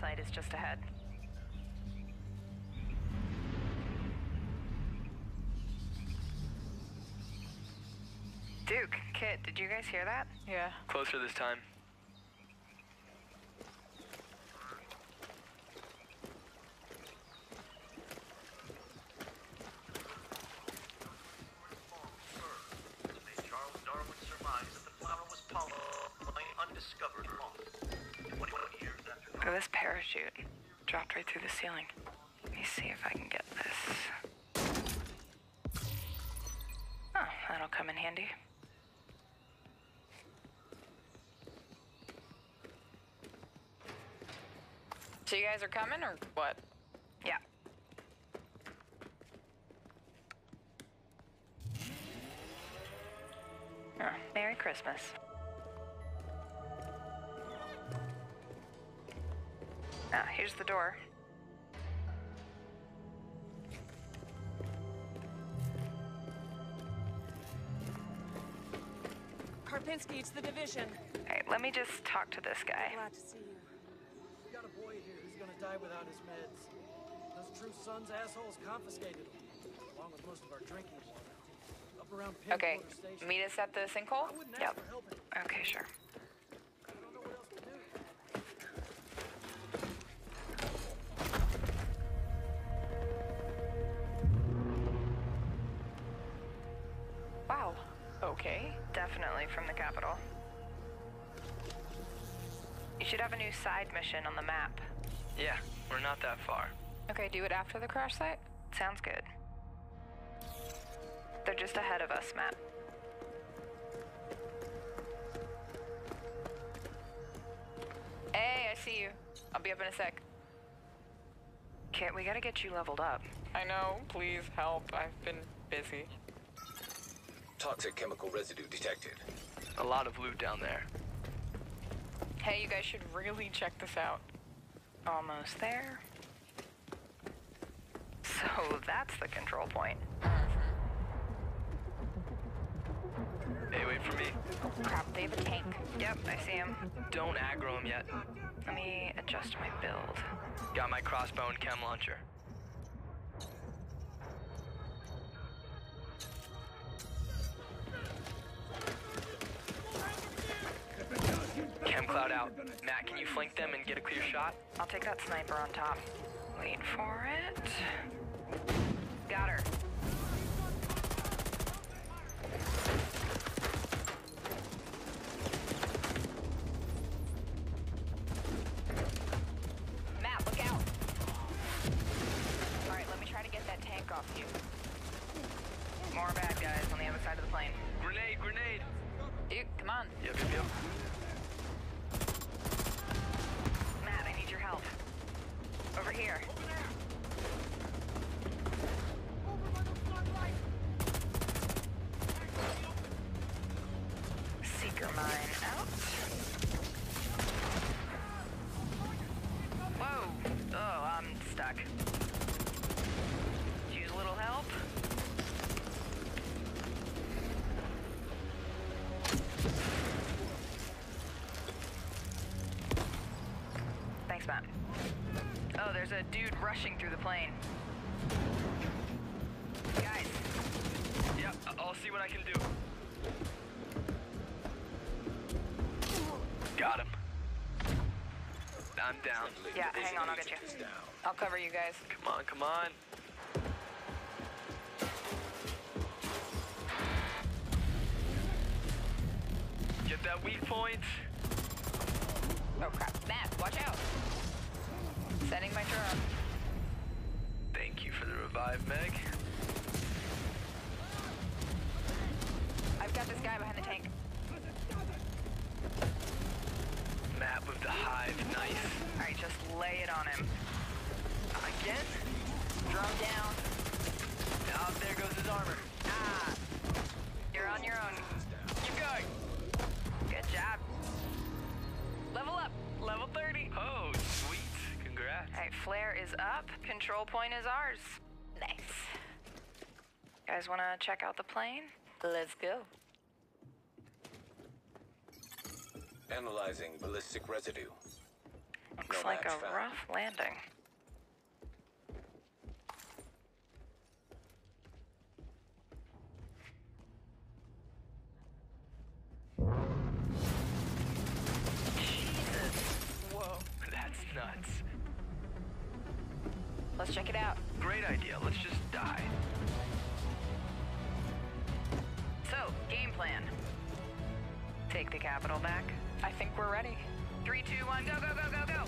site is just ahead. Duke, Kit, did you guys hear that? Yeah. Closer this time. This parachute dropped right through the ceiling. Let me see if I can get this. Oh, that'll come in handy. So you guys are coming or what? Yeah. Oh, Merry Christmas. Ah, here's the door. Karpinski, it's the division. Alright, let me just talk to this guy. Glad to see you. We got a boy here who's gonna die without his meds. Those True Sons assholes confiscated them, along with most of our drinking water. Up around Okay, Pinwater Station. meet us at the sinkhole? Yep. ask for help anymore. Okay, sure. Okay. Definitely from the capital. You should have a new side mission on the map. Yeah, we're not that far. Okay, do it after the crash site? Sounds good. They're just ahead of us, Matt. Hey, I see you. I'll be up in a sec. Kit, we gotta get you leveled up. I know. Please help. I've been busy. Toxic chemical residue detected. A lot of loot down there. Hey, you guys should really check this out. Almost there. So that's the control point. Hey, wait for me. Crap, they have a tank. Yep, I see him. Don't aggro him yet. Let me adjust my build. Got my crossbow and chem launcher. Cloud out. Matt, can you flank them and get a clear shot? I'll take that sniper on top. Wait for it. Got her. Matt, look out! Alright, let me try to get that tank off you. More bad guys on the other side of the plane. Grenade, grenade! Dude, come on. Yep, yep, yep. Matt, I need your help. Over here. Seeker mine out. There's a dude rushing through the plane. Guys, Yep, I'll see what I can do. Got him. I'm down. Yeah, hang on, I'll get you. I'll cover you guys. Come on, come on. Get that weak point. Oh crap. Matt, watch out! Sending my drone. Thank you for the revive, Meg. I've got this guy behind the tank. Matt with the hive, nice. alright, just lay it on him. Again? Drone down. Oh, there goes his armor. Ah! You're on your own. Keep going. Good job. Level up. Level 30. Oh, sweet. Congrats. Alright, flare is up. Control point is ours. Nice. Guys wanna check out the plane? Let's go. Analyzing ballistic residue. Looks like a found. rough landing. Whoa, that's nuts. Let's check it out. Great idea. Let's just die. So, game plan. Take the capital back. I think we're ready. Three, two, one, go, go, go, go, go.